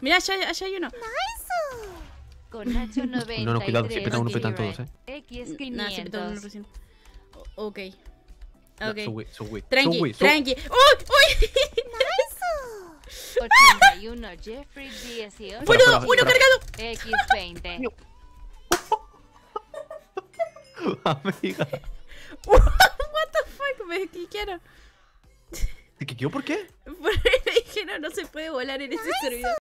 Mira, allá, allá hay uno. ¡Nice! Con Nacho 93. No, no, cuidado, si petan uno, petan todos, eh. X Nada, se petó uno recién. Ok. Ok. so we- Tranqui, we- tranqui. ¡Uy! ¡Uy! ¡Nice! 81 Jeffrey 18. Fuera, ¡Uno! ¡Uno cargado! X20. Amiga. What the fuck, me quiero. ¿Qué, qué, por qué? Porque me dijeron no se puede volar en ese servidor.